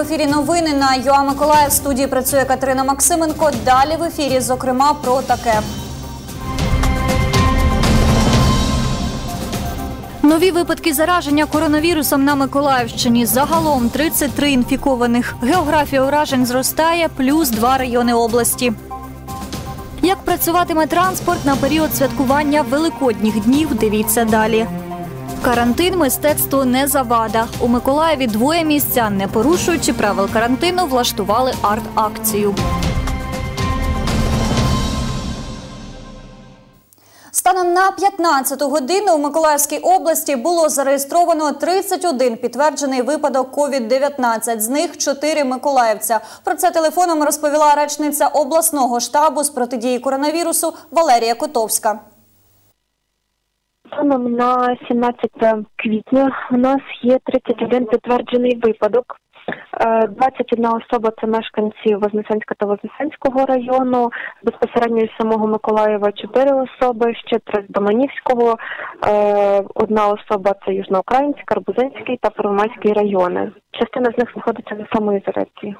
Ефірі. Новини на ЮА Миколаїв. В студії працює Катерина Максименко. Далі в ефірі, зокрема, про таке. Нові випадки зараження коронавірусом на Миколаївщині. Загалом 33 інфікованих. Географія уражень зростає, плюс два райони області. Як працюватиме транспорт на період святкування великодніх днів? Дивіться далі. Карантин мистецтво не завада. У Миколаєві двоє місця, не порушуючи правил карантину, влаштували арт-акцію. Станом на 15 годину у Миколаївській області було зареєстровано 31 підтверджений випадок COVID-19, з них 4 миколаївця. Про це телефоном розповіла речниця обласного штабу з протидії коронавірусу Валерія Котовська. Станом на 17 квітня у нас є 31 підтверджений випадок. Е, 21 особа це мешканці Вознесенська та Вознесенського району, безпосередньо із самого Миколаєва 4 особи, ще 3 з Доманівського, е, одна особа це Южноукраїнський, Карбузинський та Первомайський райони. Частина з них знаходиться на самоізоляції.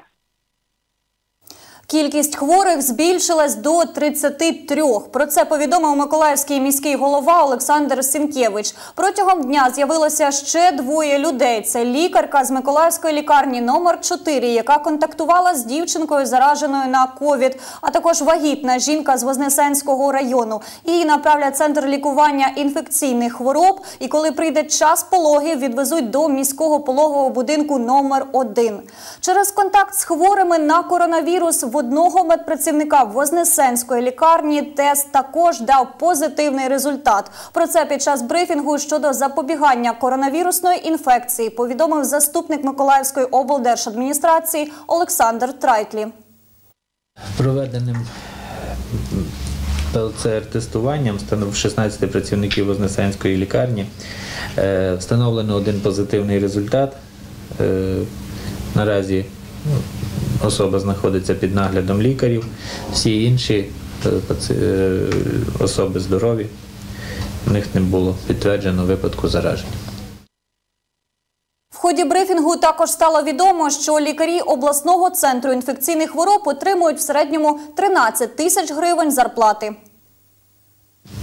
Кількість хворих збільшилась до 33. Про це повідомив Миколаївський міський голова Олександр Сінкєвич. Протягом дня з'явилося ще двоє людей. Це лікарка з Миколаївської лікарні номер 4 яка контактувала з дівчинкою, зараженою на ковід, а також вагітна жінка з Вознесенського району. Її направлять центр лікування інфекційних хвороб. І коли прийде час пологів, відвезуть до міського пологового будинку номер 1 Через контакт з хворими на коронавірус в одного медпрацівника Вознесенської лікарні тест також дав позитивний результат. Про це під час брифінгу щодо запобігання коронавірусної інфекції повідомив заступник Миколаївської облдержадміністрації Олександр Трайтлі. Проведеним ПЛЦР-тестуванням встанов 16 працівників Вознесенської лікарні е, встановлено один позитивний результат. Е, Наразі ну, особа знаходиться під наглядом лікарів, всі інші е, е, особи здорові, в них не було підтверджено випадку зараження. В ході брифінгу також стало відомо, що лікарі обласного центру інфекційних хвороб отримують в середньому 13 тисяч гривень зарплати.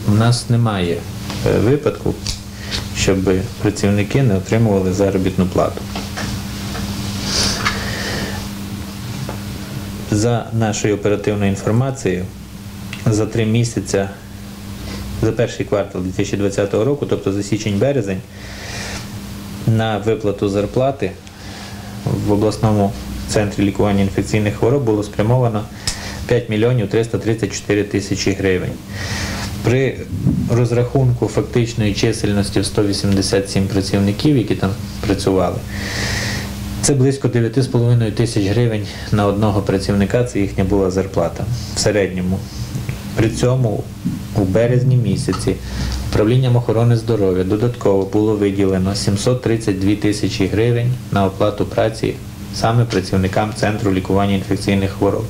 У нас немає е, випадку, щоб працівники не отримували заробітну плату. За нашою оперативною інформацією, за три місяця, за перший квартал 2020 року, тобто за січень-березень, на виплату зарплати в обласному центрі лікування інфекційних хвороб було спрямовано 5 мільйонів 334 тисячі гривень. При розрахунку фактичної чисельності в 187 працівників, які там працювали, це близько 9,5 тисяч гривень на одного працівника, це їхня була зарплата в середньому. При цьому у березні місяці управлінням охорони здоров'я додатково було виділено 732 тисячі гривень на оплату праці саме працівникам Центру лікування інфекційних хвороб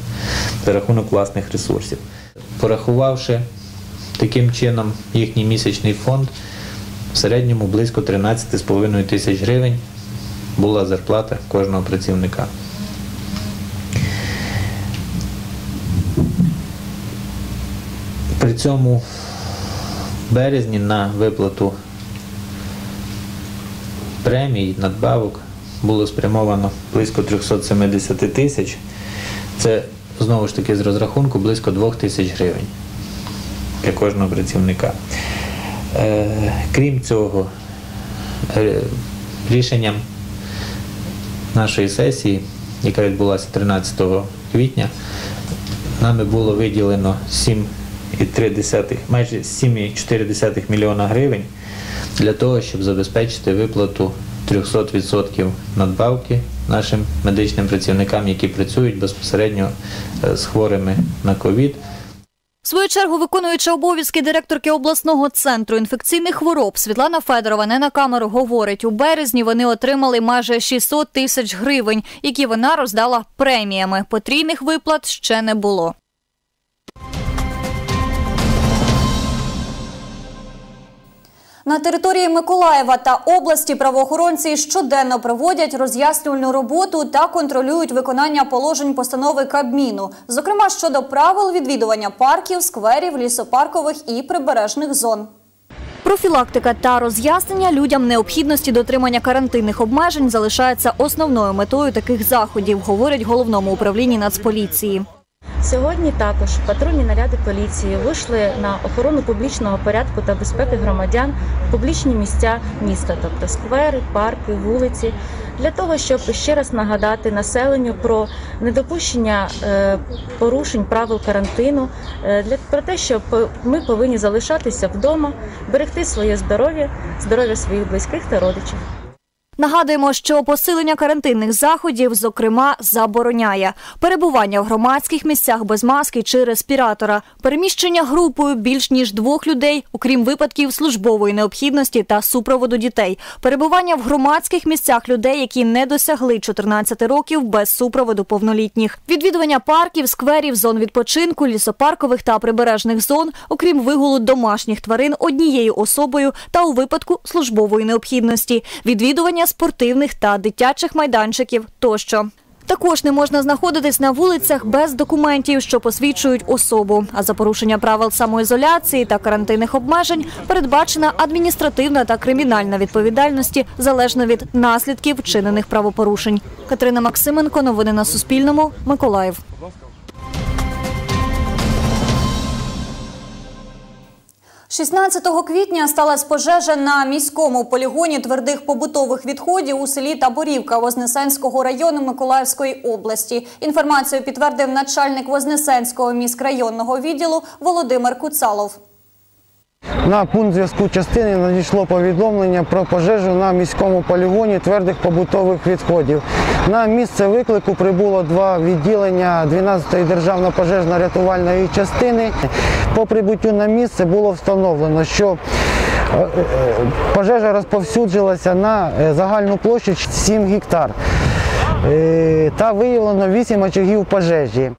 за рахунок власних ресурсів. Порахувавши таким чином їхній місячний фонд, в середньому близько 13,5 тисяч гривень була зарплата кожного працівника. При цьому в березні на виплату премій, надбавок було спрямовано близько 370 тисяч. Це знову ж таки з розрахунку близько 2 тисяч гривень для кожного працівника. Е, крім цього, е, рішенням нашої сесії, яка відбулася 13 квітня, нами було виділено 7,3, майже 7,4 мільйона гривень для того, щоб забезпечити виплату 300% надбавки нашим медичним працівникам, які працюють безпосередньо е, з хворими на ковід. Свою чергу, виконуюча обов'язки директорки обласного центру інфекційних хвороб Світлана Федорова не на камеру говорить, у березні вони отримали майже 600 тисяч гривень, які вона роздала преміями. Потрійних виплат ще не було. На території Миколаєва та області правоохоронці щоденно проводять роз'яснювальну роботу та контролюють виконання положень постанови Кабміну, зокрема щодо правил відвідування парків, скверів, лісопаркових і прибережних зон. Профілактика та роз'яснення людям необхідності дотримання карантинних обмежень залишається основною метою таких заходів, говорять в головному управлінні Нацполіції. Сьогодні також патрульні наряди поліції вийшли на охорону публічного порядку та безпеки громадян в публічні місця міста, тобто сквери, парки, вулиці, для того, щоб ще раз нагадати населенню про недопущення е, порушень правил карантину, е, про те, що ми повинні залишатися вдома, берегти своє здоров'я, здоров'я своїх близьких та родичів. Нагадуємо, що посилення карантинних заходів, зокрема, забороняє перебування в громадських місцях без маски чи респіратора, переміщення групою більш ніж двох людей, окрім випадків службової необхідності та супроводу дітей, перебування в громадських місцях людей, які не досягли 14 років без супроводу повнолітніх, відвідування парків, скверів, зон відпочинку, лісопаркових та прибережних зон, окрім вигулу домашніх тварин однією особою та у випадку службової необхідності, відвідування спортивних та дитячих майданчиків тощо. Також не можна знаходитись на вулицях без документів, що посвідчують особу. А за порушення правил самоізоляції та карантинних обмежень передбачена адміністративна та кримінальна відповідальності залежно від наслідків вчинених правопорушень. Катерина Максименко, новини на Суспільному, Миколаїв. 16 квітня сталася пожежа на міському полігоні твердих побутових відходів у селі Таборівка Вознесенського району Миколаївської області. Інформацію підтвердив начальник Вознесенського міськрайонного відділу Володимир Куцалов. На пункт зв'язку частини надійшло повідомлення про пожежу на міському полігоні твердих побутових відходів. На місце виклику прибуло два відділення 12-ї державно пожежно-рятувальної частини. По прибуттю на місце було встановлено, що е, пожежа розповсюджилася на е, загальну площу 7 гектар Е, та виявлено 8 очагів пожежі.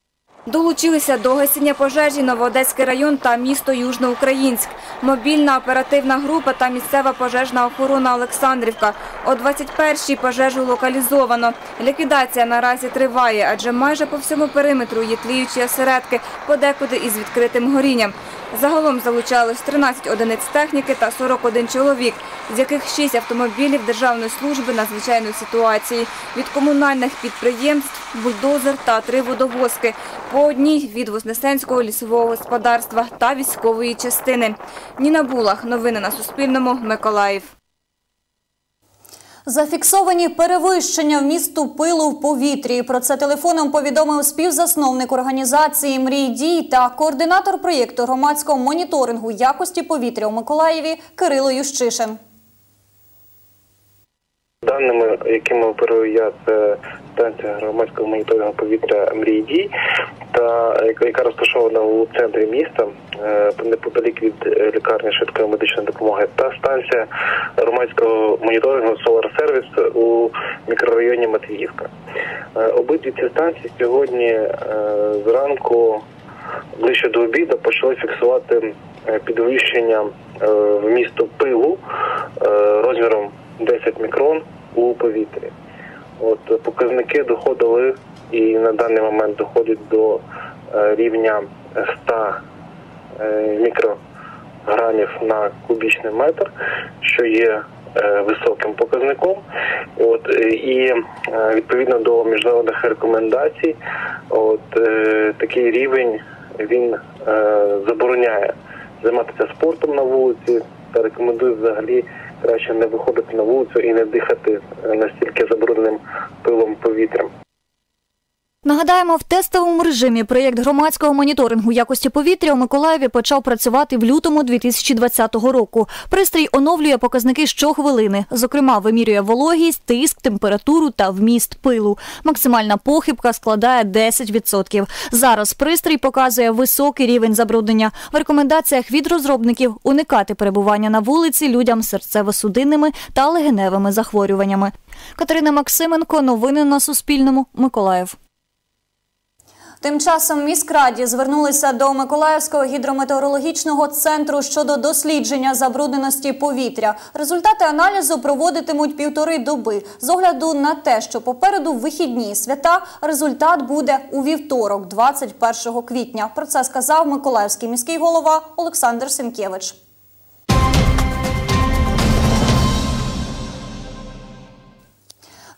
Долучилися до гасіння пожежі Новоодеський район та місто Южноукраїнськ, мобільна оперативна група та місцева пожежна охорона Олександрівка. О 21-й пожежу локалізовано. Ліквідація наразі триває, адже майже по всьому периметру є тліючі осередки, подекуди із відкритим горінням. Загалом залучалось 13 одиниць техніки та 41 чоловік, з яких 6 автомобілів Державної служби надзвичайної ситуації, від комунальних підприємств, бульдозер та три водовозки, по одній від Вознесенського лісового господарства та військової частини. Ніна Булах, новини на Суспільному, Миколаїв. Зафіксовані перевищення вмісту пилу в повітрі. Про це телефоном повідомив співзасновник організації Мрій дій та координатор проєкту громадського моніторингу якості повітря у Миколаєві Кирило Ющишин. Даними, якими оперую я, це станція громадського моніторингу повітря мрій дій, та яка- розташована у центрі міста, е, неподалік від е, лікарні швидкої медичної допомоги, та станція громадського моніторингу Solar Service у мікрорайоні Матвіївка. Е, Обидві ці станції сьогодні зранку ближче до обіду почали фіксувати підвищення е, вмісту пилу розміром 10 мікрон у повітрі. От показники доходили і на даний момент доходять до е, рівня 100 е, мікрограмів на кубічний метр, що є е, високим показником. От і відповідно до міжнародних рекомендацій, от такий рівень він забороняє займатися спортом на вулиці та рекомендує взагалі краще не виходити на вулицю і не дихати е, настільки забрудненим пилом повітрям. Нагадаємо, в тестовому режимі проєкт громадського моніторингу якості повітря у Миколаєві почав працювати в лютому 2020 року. Пристрій оновлює показники щохвилини. Зокрема, вимірює вологість, тиск, температуру та вміст пилу. Максимальна похибка складає 10%. Зараз пристрій показує високий рівень забруднення. В рекомендаціях від розробників уникати перебування на вулиці людям з серцево-судинними та легеневими захворюваннями. Катерина Максименко, новини на Суспільному, Миколаїв. Тим часом міськраді звернулися до Миколаївського гідрометеорологічного центру щодо дослідження забрудненості повітря. Результати аналізу проводитимуть півтори доби. З огляду на те, що попереду вихідні свята, результат буде у вівторок, 21 квітня. Про це сказав Миколаївський міський голова Олександр Сенкевич.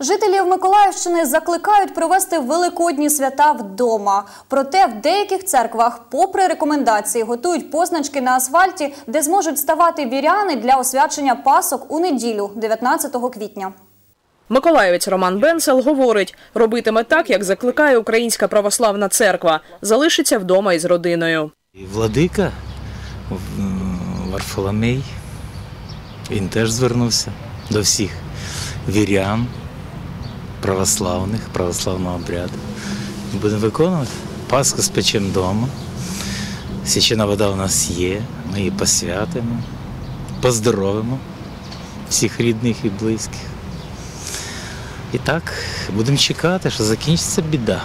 Жителів Миколаївщини закликають провести великодні свята вдома. Проте в деяких церквах, попри рекомендації, готують позначки на асфальті, де зможуть ставати віряни для освячення пасок у неділю, 19 квітня. Миколаївець Роман Бенцел говорить, робитиме так, як закликає Українська православна церква, залишиться вдома із родиною. Владика Варфоломей, він теж звернувся до всіх вірян, православних, православного обряду. Будемо виконувати. Пасху спечемо вдома. Свячена вода у нас є, ми її посвятимо, поздоровимо всіх рідних і близьких. І так, будемо чекати, що закінчиться біда.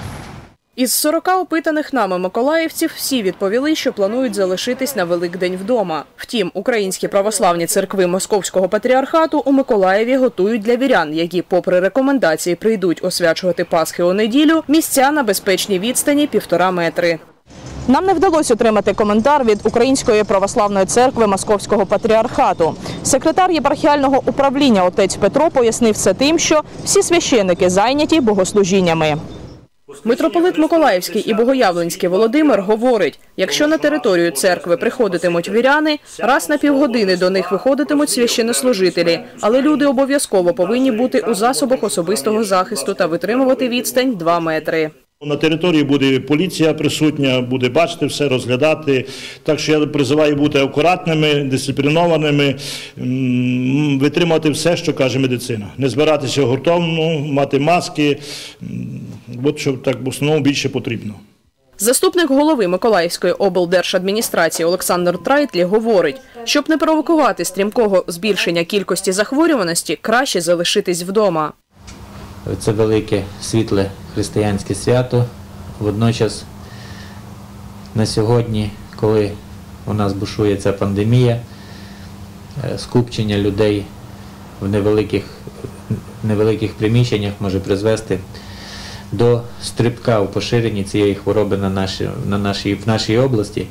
Із 40 опитаних нами миколаївців всі відповіли, що планують залишитись на Великдень вдома. Втім, українські православні церкви Московського патріархату у Миколаєві готують для вірян, які, попри рекомендації, прийдуть освячувати Пасхи у неділю, місця на безпечній відстані півтора метри. Нам не вдалося отримати коментар від Української православної церкви Московського патріархату. Секретар єпархіального управління отець Петро пояснив це тим, що всі священники зайняті богослужіннями. Митрополит Миколаївський і Богоявленський Володимир говорить, якщо на територію церкви приходитимуть віряни, раз на півгодини до них виходитимуть священнослужителі, але люди обов'язково повинні бути у засобах особистого захисту та витримувати відстань 2 метри. На території буде поліція присутня, буде бачити все, розглядати. Так що я призиваю бути акуратними, дисциплінованими, витримати все, що каже медицина. Не збиратися гуртовно, мати маски. От що так в основному більше потрібно. Заступник голови Миколаївської облдержадміністрації Олександр Трайтлі говорить, щоб не провокувати стрімкого збільшення кількості захворюваності, краще залишитись вдома. Це велике світле християнське свято. Водночас на сьогодні, коли у нас бушує ця пандемія, е, скупчення людей в невеликих, невеликих приміщеннях може призвести до стрибка у поширенні цієї хвороби на нашій, на нашій, в нашій області.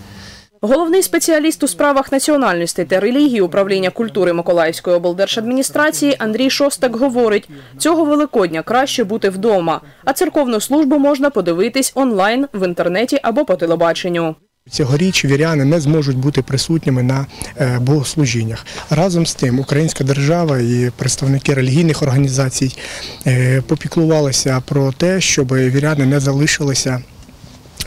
Головний спеціаліст у справах національностей та релігії управління культури Миколаївської облдержадміністрації Андрій Шостак говорить, цього Великодня краще бути вдома, а церковну службу можна подивитись онлайн в інтернеті або по телебаченню. Цьогоріч віряни не зможуть бути присутніми на е, богослужіннях. Разом з тим, українська держава і представники релігійних організацій е, попіклувалися про те, щоб віряни не залишилися.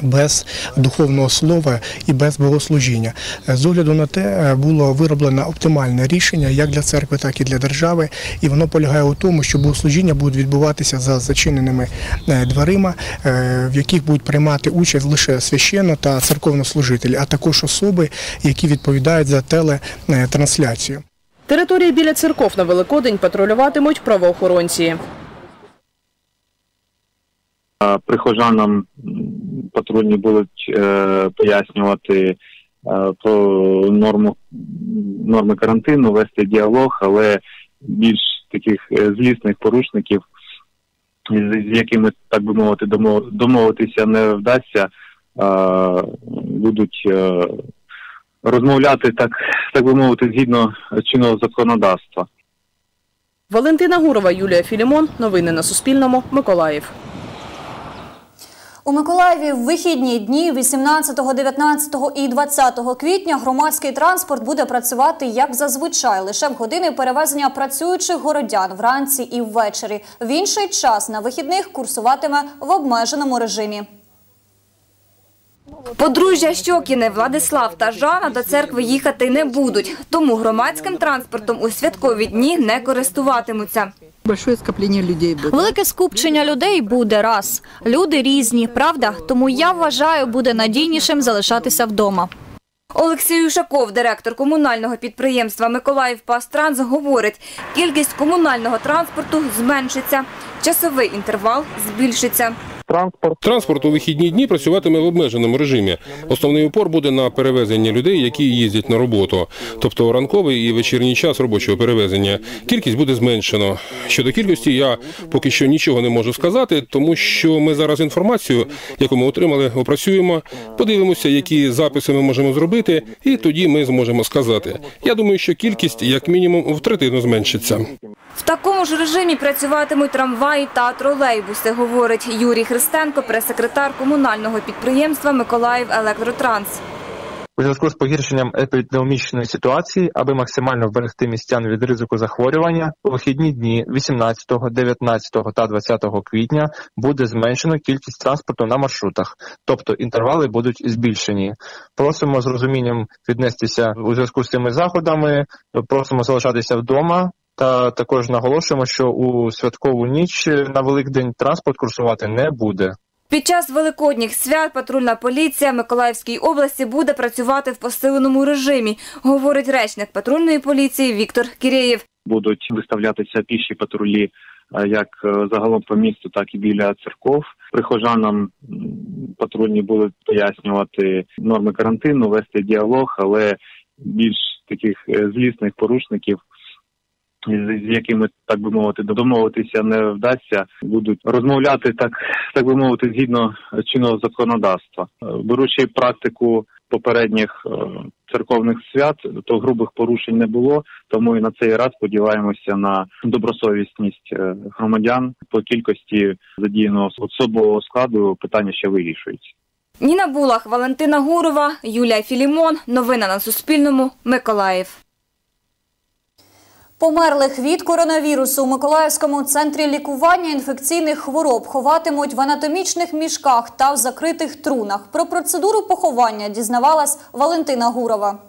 Без духовного слова і без богослужіння Е, з огляду на те е, було вироблено оптимальне рішення як для церкви, так і для держави, і воно полягає у тому, що богослужіння будуть відбуватися за зачиненими е, дверима, в яких будуть приймати участь лише священно та церковнослужителі, а також особи, які відповідають за телетрансляцію. Території біля церков на Великодень патрулюватимуть правоохоронці. Прихожанам патрульні будуть е, пояснювати е, про норму норми карантину, вести діалог, але більш таких е, злісних порушників, з, якими, так би мовити, домов, домовитися не вдасться, е, будуть е, розмовляти так, так би мовити, згідно чинного законодавства. Валентина Гурова, Юлія Філімон. Новини на Суспільному. Миколаїв. У Миколаєві в вихідні дні 18, 19 і 20 квітня громадський транспорт буде працювати як зазвичай, лише в години перевезення працюючих городян вранці і ввечері. В інший час на вихідних курсуватиме в обмеженому режимі. Подружжя Щокіне, Владислав та Жанна до церкви їхати не будуть, тому громадським транспортом у святкові дні не користуватимуться. Большое скопление людей. Велике скупчення людей буде раз. Люди різні, правда? Тому я вважаю, буде надійнішим залишатися вдома. Олексій Ушаков, директор комунального підприємства Миколаїв Пастранс, говорить, кількість комунального транспорту зменшиться, часовий інтервал збільшиться. Транспорт. Транспорт у вихідні дні працюватиме в обмеженому режимі. Основний упор буде на перевезення людей, які їздять на роботу, тобто ранковий і вечірній час робочого перевезення. Кількість буде зменшено. Щодо кількості, я поки що нічого не можу сказати, тому що ми зараз інформацію, яку ми отримали, опрацюємо, подивимося, які записи ми можемо зробити, і тоді ми зможемо сказати. Я думаю, що кількість як мінімум в третину зменшиться. В такому ж режимі працюватимуть трамваї та тролейбуси, говорить Юрій Христенко, прес-секретар комунального підприємства Миколаїв Електротранс. У зв'язку з погіршенням епідемічної ситуації, аби максимально вберегти містян від ризику захворювання, у вихідні дні 18, 19 та 20 квітня буде зменшено кількість транспорту на маршрутах, тобто інтервали будуть збільшені. Просимо з розумінням віднестися у зв'язку з цими заходами, просимо залишатися вдома. Та також наголошуємо, що у святкову ніч на Великдень транспорт курсувати не буде. Під час великодніх свят патрульна поліція Миколаївській області буде працювати в посиленому режимі, говорить речник патрульної поліції Віктор Кірєєв. будуть виставлятися піші патрулі е, як е, загалом по місту, так і біля церков. Прихожанам патрульні будуть пояснювати норми карантину, вести діалог, але більш таких е, злісних порушників. З- якими так би мовити домовитися не вдасться, будуть розмовляти так, так би мовити, згідно чинного законодавства, беручи практику попередніх е, церковних свят, то грубих порушень не було. Тому і на цей раз сподіваємося на добросовісність е, громадян по кількості задіяного особового складу. Питання ще вирішується. Ніна Булах, Валентина Гурова, Юлія Філімон. Новини на Суспільному. Миколаїв. Померлих від коронавірусу у Миколаївському центрі лікування інфекційних хвороб ховатимуть в анатомічних мішках та в закритих трунах. Про процедуру поховання дізнавалась Валентина Гурова.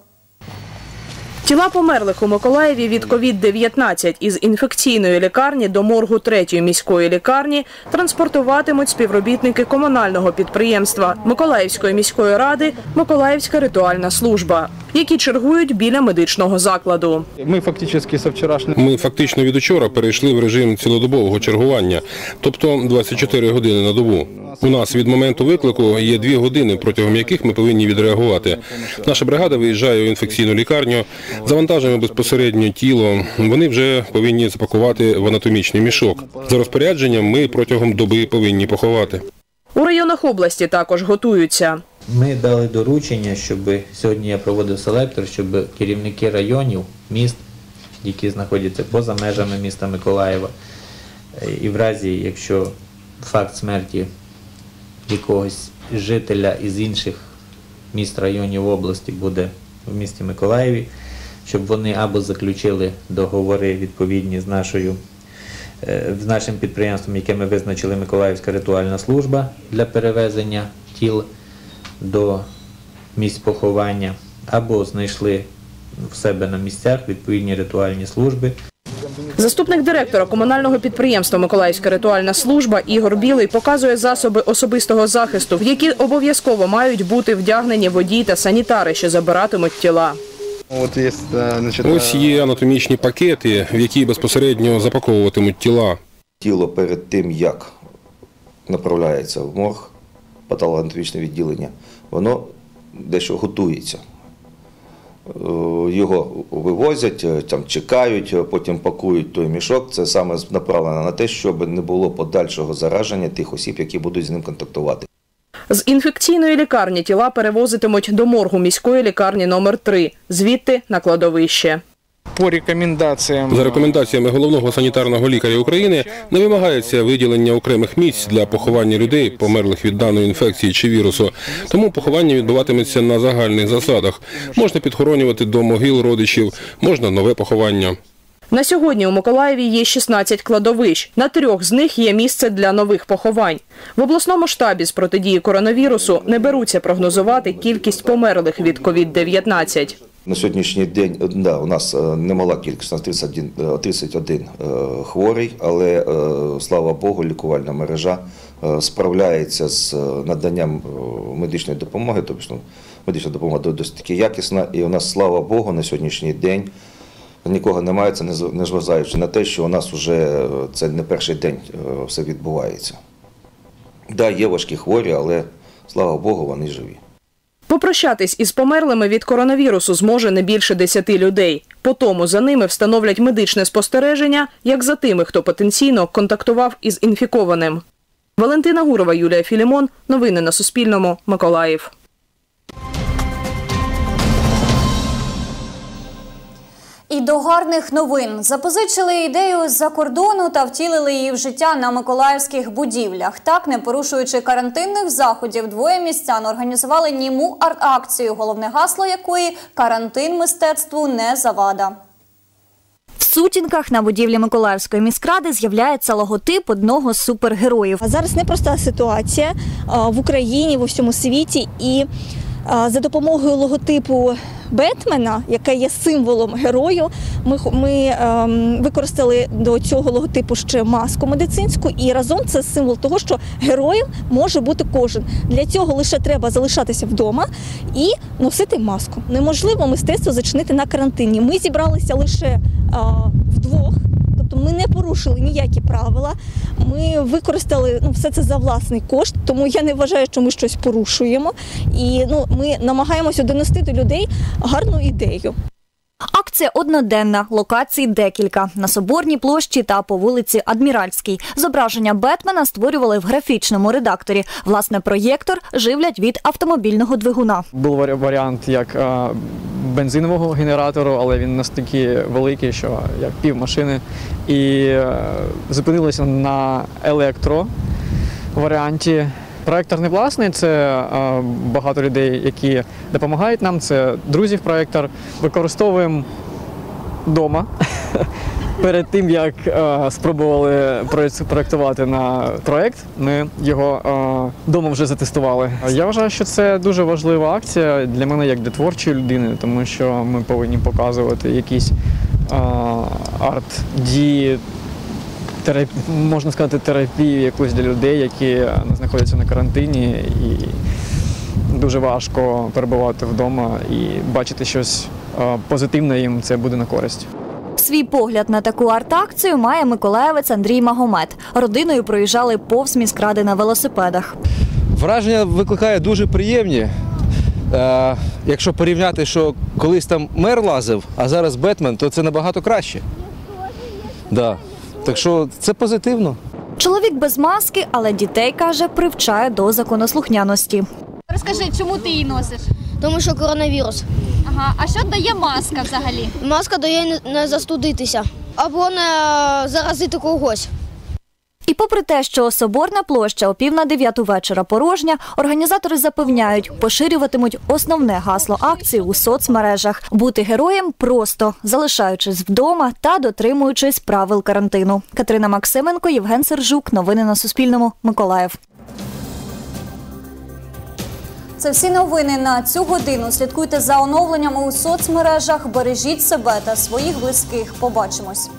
Тіла померлих у Миколаєві від COVID-19 із інфекційної лікарні до моргу 3-ї міської лікарні транспортуватимуть співробітники комунального підприємства Миколаївської міської ради Миколаївська ритуальна служба, які чергують біля медичного закладу. Ми фактично со Ми фактично від учора перейшли в режим цілодобового чергування, тобто 24 години на добу. У нас від моменту виклику є дві години, протягом яких ми повинні відреагувати. Наша бригада виїжджає у інфекційну лікарню, завантажуємо безпосередньо тіло. Вони вже повинні запакувати в анатомічний мішок. За розпорядженням ми протягом доби повинні поховати. У районах області також готуються. Ми дали доручення, щоб сьогодні я проводив селектор, щоб керівники районів, міст, які знаходяться поза межами міста Миколаєва, і в разі, якщо факт смерті якогось жителя із інших міст районів області буде в місті Миколаєві, щоб вони або заключили договори відповідні з нашою е, з нашим підприємством, яке ми визначили Миколаївська ритуальна служба для перевезення тіл до місць поховання, або знайшли в себе на місцях відповідні ритуальні служби. Заступник директора комунального підприємства Миколаївська ритуальна служба Ігор Білий показує засоби особистого захисту, в які обов'язково мають бути вдягнені водій та санітари, що забиратимуть тіла. От є, е, значить, Ось є анатомічні пакети, в які безпосередньо запаковуватимуть тіла. Тіло перед тим, як направляється в морг, патологоанатомічне відділення, воно дещо готується. Е, Його вивозять, е, там чекають, е, потім пакують той мішок. Це саме направлено на те, щоб не було подальшого зараження тих осіб, які будуть з ним контактувати. З інфекційної лікарні тіла перевозитимуть до моргу міської лікарні номер 3 звідти на кладовище. по рекомендаціям За рекомендаціями головного санітарного лікаря України не вимагається виділення окремих місць для поховання людей, померлих від даної інфекції чи вірусу. Тому поховання відбуватиметься на загальних засадах. Можна підхоронювати до могил родичів, можна нове поховання. На сьогодні у Миколаєві є 16 кладовищ. На трьох з них є місце для нових поховань. В обласному штабі з протидії коронавірусу не беруться прогнозувати кількість померлих від COVID-19. На сьогоднішній день е, да, у нас е, немала кількість, у нас 31, е, 31 е, хворий, але е, слава Богу, лікувальна мережа справляється з наданням медичної допомоги, тобто ну, медична допомога досить якісна, і у нас, слава Богу, на сьогоднішній день нікого немає, це не з- незважаючи на те, що у нас вже е, це не перший день е, все відбувається. Да, є важкі хворі, але слава Богу, вони живі. Попрощатись із померлими від коронавірусу зможе не більше 10 людей. По тому за ними встановлять медичне спостереження, як за тими, хто потенційно контактував із інфікованим. Валентина Гурова, Юлія Філімон. Новини на Суспільному. Миколаїв. І до гарних новин запозичили ідею з-за кордону та втілили її в життя на миколаївських будівлях. Так, не порушуючи карантинних заходів, двоє містян організували німу арт-акцію, головне гасло якої карантин мистецтву не завада. В сутінках на будівлі Миколаївської міськради з'являється логотип одного з супергероїв. А Зараз непроста ситуація в Україні, в усьому світі, і за допомогою логотипу Бетмена, яке є символом герою, ми, ми ем, використали до цього логотипу ще маску медицинську, і разом це символ того, що героєм може бути кожен. Для цього лише треба залишатися вдома і носити маску. Неможливо мистецтво зачинити на карантині. Ми зібралися лише а, вдвох. Тобто ми не порушили ніякі правила. Ми використали ну, все це за власний кошт, тому я не вважаю, що ми щось порушуємо. І ну, ми намагаємося донести до людей гарну ідею. Акція одноденна, локацій декілька на соборній площі та по вулиці Адміральській. Зображення Бетмена створювали в графічному редакторі. Власне, проєктор живлять від автомобільного двигуна. Був варі- варіант як е, бензинового генератору, але він настільки великий, що як пів машини. І е, зупинилися на електро варіанті. Проектор не власний, це багато людей, які допомагають нам. Це друзів проектор. Використовуємо вдома. Перед тим як е, спробували проєк- проєктувати на проєкт, ми його е, вдома вже затестували. Я вважаю, що це дуже важлива акція для мене як для творчої людини, тому що ми повинні показувати якісь е, арт-дії, терап... можна сказати, терапію якусь для людей, які е, знаходяться на карантині, і дуже важко перебувати вдома і бачити щось е, позитивне їм це буде на користь. Свій погляд на таку арт-акцію має миколаєвець Андрій Магомед. Родиною проїжджали повз міськради на велосипедах. Враження викликає дуже приємні. Е, якщо порівняти, що колись там мер лазив, а зараз Бетмен, то це набагато краще. Да. Так що це позитивно. Чоловік без маски, але дітей каже, привчає до законослухняності. Розкажи, чому ти її носиш? Тому що коронавірус. Ага, а що дає маска взагалі? Маска дає не- застудитися або не заразити когось. І попри те, що соборна площа о пів на дев'яту вечора порожня, організатори запевняють, поширюватимуть основне гасло акції у соцмережах бути героєм просто залишаючись вдома та дотримуючись правил карантину. Катерина Максименко, Євген Сержук. Новини на Суспільному. Миколаїв. Це всі новини на цю годину. Слідкуйте за оновленнями у соцмережах. Бережіть себе та своїх близьких. Побачимось.